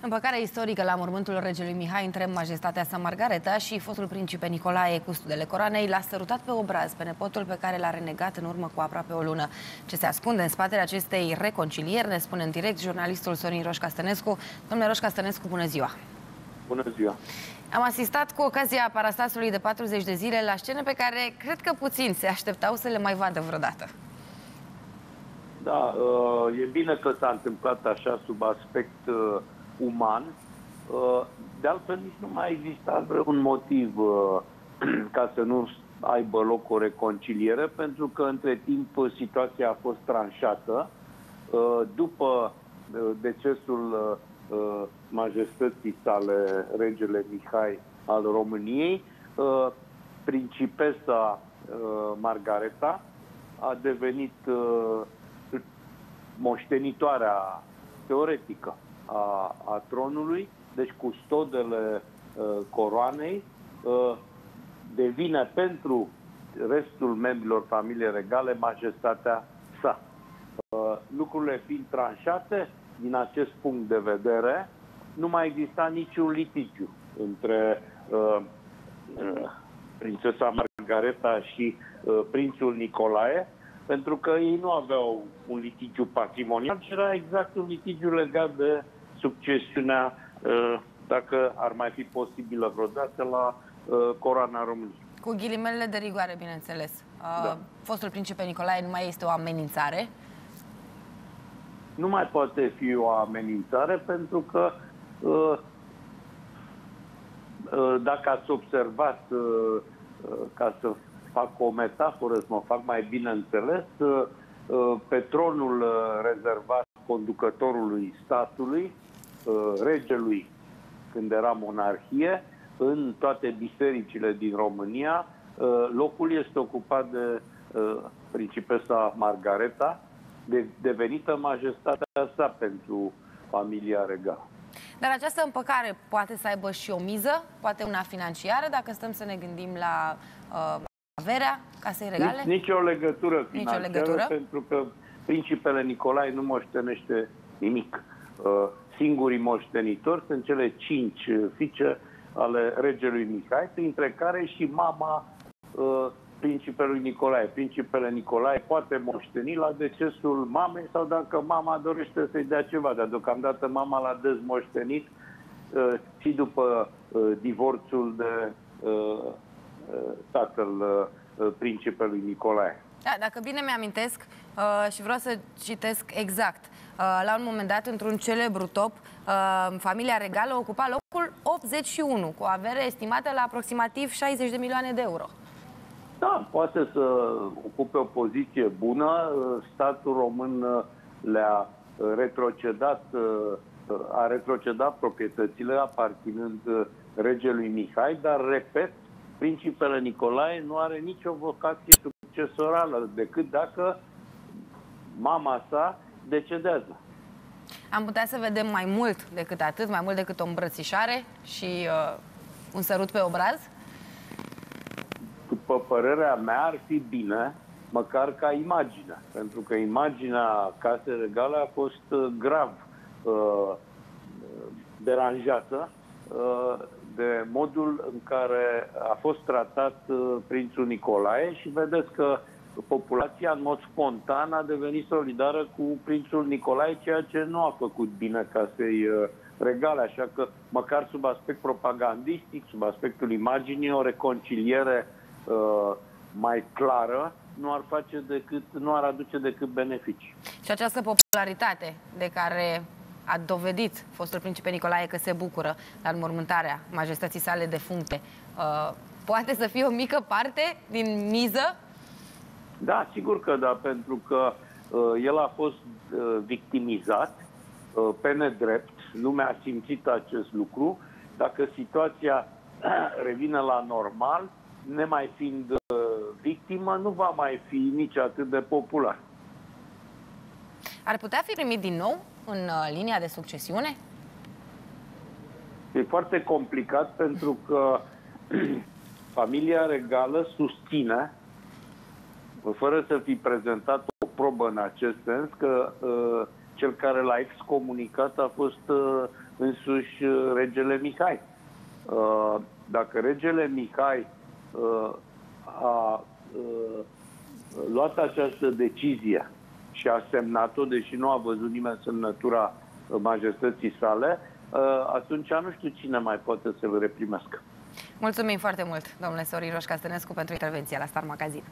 Împăcarea istorică la mormântul regelui Mihai între majestatea sa Margareta și fostul principe Nicolae, custodele coroanei, l-a sărutat pe obraz pe nepotul pe care l-a renegat în urmă cu aproape o lună. Ce se ascunde în spatele acestei reconcilieri ne spune în direct jurnalistul Sorin Roșca Stănescu. Domnule Roșca Stănescu, bună ziua! Bună ziua! Am asistat cu ocazia parastasului de 40 de zile la scene pe care cred că puțin se așteptau să le mai vadă vreodată. Da, uh, e bine că s-a întâmplat așa sub aspect uh, uman. Uh, de altfel, nici nu mai exista vreun motiv ca să nu aibă loc o reconciliere, pentru că între timp situația a fost tranșată. După decesul majestății sale, regele Mihai al României, principesa Margareta a devenit moștenitoarea teoretică a, a tronului, deci custodele uh, coroanei, uh, devine pentru restul membrilor familiei regale majestatea sa. Uh, lucrurile fiind tranșate, din acest punct de vedere, nu mai exista niciun litigiu între uh, uh, prințesa Margareta și uh, prințul Nicolae, pentru că ei nu aveau un litigiu patrimonial, ci era exact un litigiu legat de succesiunea, uh, dacă ar mai fi posibilă vreodată, la uh, coroana României. Cu ghilimele de rigoare, bineînțeles. Uh, da. Fostul principe Nicolae nu mai este o amenințare? Nu mai poate fi o amenințare pentru că dacă ați observat, ca să fac o metaforă, să mă fac mai bine înțeles, uh, uh, pe tronul uh, rezervat conducătorului statului, regelui, când era monarhie, în toate bisericile din România, locul este ocupat de principesa Margareta, de, devenită majestatea sa pentru familia regală. Dar această împăcare poate să aibă și o miză, poate una financiară, dacă stăm să ne gândim la uh, averea casei regale? Nici, nici o legătură financiară, nici o legătură? pentru că principele Nicolae nu moștenește nimic. Uh, singurii moștenitori sunt cele cinci fiice ale regelui Mihai, printre care și mama uh, principelui Nicolae. Principele Nicolae poate moșteni la decesul mamei sau dacă mama dorește să-i dea ceva, dar deocamdată mama l-a dezmoștenit uh, și după divorțul de tatăl uh, principelui Nicolae. Da, dacă bine mi-amintesc uh, și vreau să citesc exact, uh, la un moment dat, într-un celebru top, uh, familia regală ocupa locul 81, cu o avere estimată la aproximativ 60 de milioane de euro. Da, poate să ocupe o poziție bună. Uh, statul român uh, le-a retrocedat, a retrocedat proprietățile aparținând regelui Mihai, dar, repet, principele Nicolae nu are nicio vocație succesorală decât dacă mama sa decedează. Am putea să vedem mai mult decât atât, mai mult decât o îmbrățișare și uh, un sărut pe obraz? După părerea mea, ar fi bine, măcar ca imagine, pentru că imaginea casei regale a fost uh, grav uh, deranjată uh, de modul în care a fost tratat uh, prințul Nicolae și vedeți că populația în mod spontan a devenit solidară cu prințul Nicolae, ceea ce nu a făcut bine ca să-i uh, regale, așa că măcar sub aspect propagandistic, sub aspectul imaginii, o reconciliere uh, mai clară nu ar face decât, nu ar aduce decât beneficii. Și această popularitate de care a dovedit fostul principe Nicolae că se bucură la înmormântarea majestății sale defuncte. Uh, poate să fie o mică parte din miză? Da, sigur că da, pentru că uh, el a fost uh, victimizat uh, pe nedrept. Lumea a simțit acest lucru. Dacă situația revine la normal, nemai fiind uh, victimă, nu va mai fi nici atât de popular. Ar putea fi primit din nou în uh, linia de succesiune? E foarte complicat pentru că familia regală susține, fără să fi prezentat o probă în acest sens, că uh, cel care l-a excomunicat a fost uh, însuși uh, regele Mihai. Uh, dacă regele Mihai uh, a luat această decizie și a semnat-o, deși nu a văzut nimeni semnătura majestății sale, atunci nu știu cine mai poate să-l reprimească. Mulțumim foarte mult, domnule Sorin Roșca Stănescu, pentru intervenția la Star Magazine.